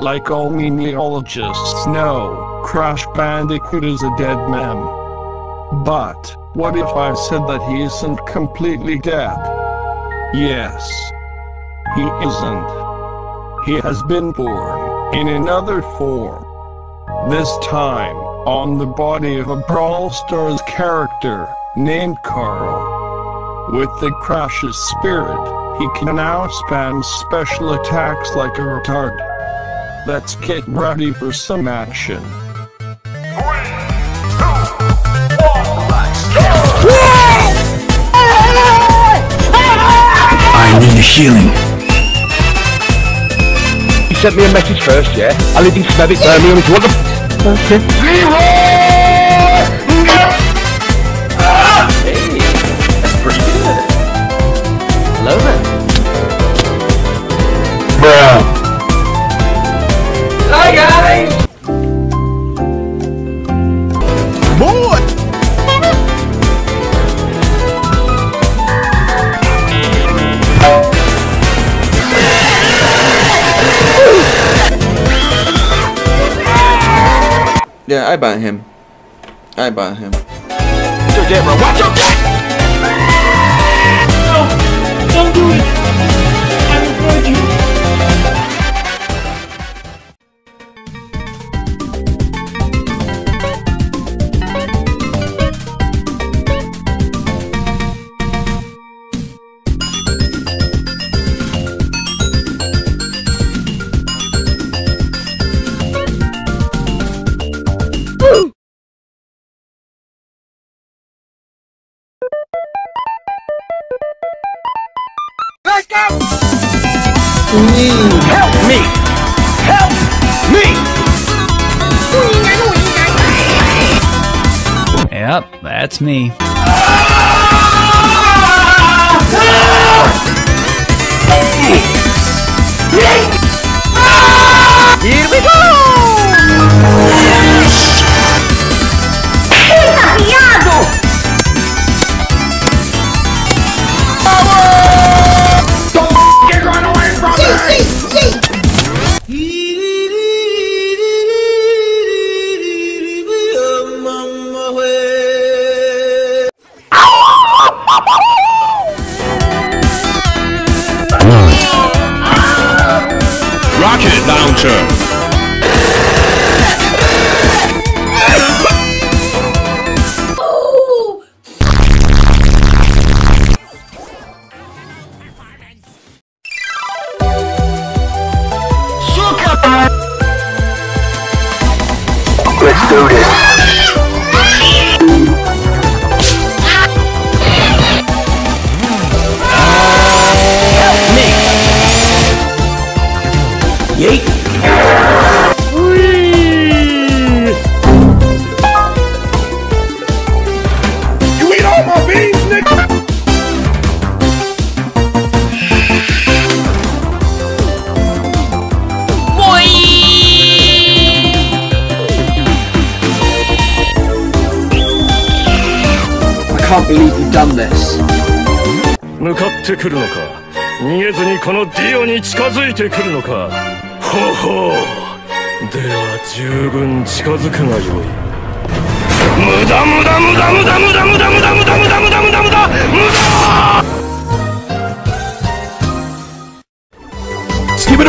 Like all memeologists know, Crash Bandicoot is a dead man. But, what if I said that he isn't completely dead? Yes. He isn't. He has been born, in another form. This time, on the body of a Brawl Stars character, named Carl. With the Crash's spirit, he can now spam special attacks like a retard. Let's get ready for some action. I need healing. You sent me a message first, yeah? I live in Smethwick, Birmingham. If you want the... Okay. Hey, that's pretty good. Hello there. Yeah, I buy him. I buy him. Watch your Help me! Help me! Yep, that's me. Ah! Rocket launcher. Let's do this. Help me! Yeet! Can't believe you've done this. 向かってくるのか？逃げずにこのディオに近づいてくるのか？ほほう。では十分近づくがよい。無駄無駄無駄無駄無駄無駄無駄無駄無駄無駄無駄無駄無駄！Skip it